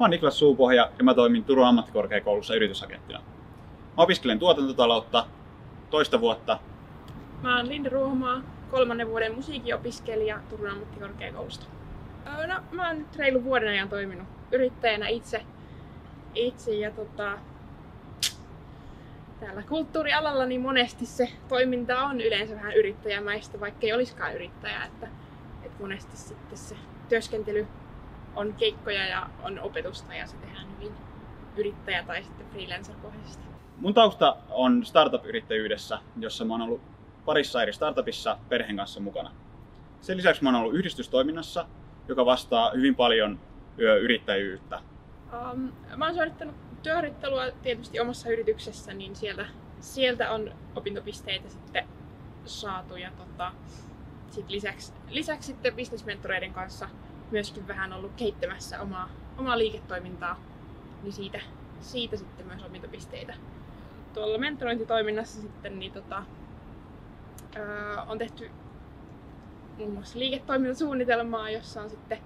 Mä oon Niklas Suupohja ja mä toimin Turun ammattikorkeakoulussa yritysagenttina. Mä opiskelen tuotantotaloutta toista vuotta. Mä oon Linda Ruohomaa, kolmannen vuoden musiikinopiskelija Turun ammattikorkeakoulusta. No, mä oon nyt reilu vuoden ajan toiminut yrittäjänä itse, itse ja tota, täällä kulttuurialalla niin monesti se toiminta on yleensä vähän yrittäjämäistä, vaikka ei olisikaan yrittäjä. Että, että monesti sitten se työskentely on keikkoja ja on opetusta ja se tehdään hyvin yrittäjä- tai sitten freelancer-pohjaisesti. Mun tausta on startup-yrittäjyydessä, jossa mä oon ollut parissa eri startupissa perheen kanssa mukana. Sen lisäksi mä oon ollut yhdistystoiminnassa, joka vastaa hyvin paljon yrittäjyyttä. Um, mä oon suorittanut työharjoittelua tietysti omassa yrityksessä, niin sieltä, sieltä on opintopisteitä sitten saatu. Ja tota, sit lisäksi, lisäksi sitten bisnesmentoreiden kanssa myöskin vähän ollut kehittämässä omaa, omaa liiketoimintaa, niin siitä, siitä sitten myös opintopisteitä. Tuolla mentorointitoiminnassa sitten niin tota, öö, on tehty muun muassa liiketoimintasuunnitelmaa, jossa on sitten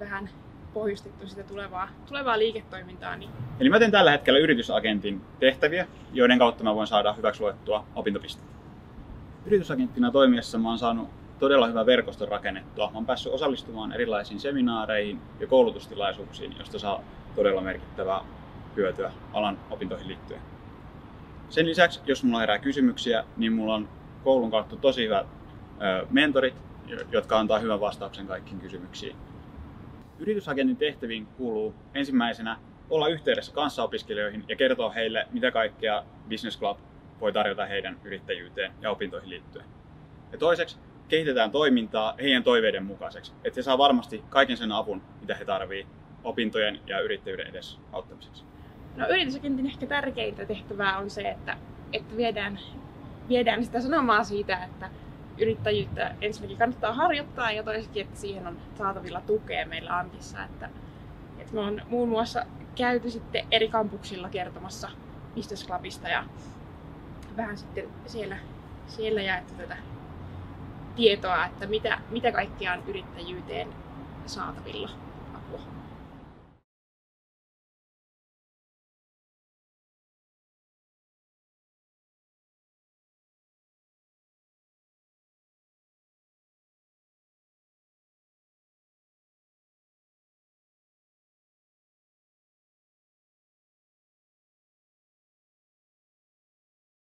vähän pohjustettu sitä tulevaa, tulevaa liiketoimintaa. Niin Eli mä teen tällä hetkellä yritysagentin tehtäviä, joiden kautta mä voin saada hyväksi luettua opintopisteitä. Yritysagenttina toimiessa mä oon saanut todella hyvän verkoston rakennettua. Mä oon päässyt osallistumaan erilaisiin seminaareihin ja koulutustilaisuuksiin, joista saa todella merkittävää hyötyä alan opintoihin liittyen. Sen lisäksi, jos mulla herää kysymyksiä, niin mulla on koulun kautta tosi hyvät mentorit, jo- jotka antaa hyvän vastauksen kaikkiin kysymyksiin. Yritysagentin tehtäviin kuuluu ensimmäisenä olla yhteydessä kanssaopiskelijoihin ja kertoa heille, mitä kaikkea Business Club voi tarjota heidän yrittäjyyteen ja opintoihin liittyen. Ja toiseksi kehitetään toimintaa heidän toiveiden mukaiseksi, että he saa varmasti kaiken sen avun, mitä he tarvii opintojen ja yrittäjyyden edes auttamiseksi. No yritysagentin ehkä tärkeintä tehtävää on se, että, että viedään, viedään sitä sanomaa siitä, että yrittäjyyttä ensinnäkin kannattaa harjoittaa ja toiseksi, että siihen on saatavilla tukea meillä Antissa. Että, että me on muun muassa käyty sitten eri kampuksilla kertomassa Business Clubista ja vähän sitten siellä, siellä jaettu tätä tietoa, että mitä, mitä kaikkea on yrittäjyyteen saatavilla.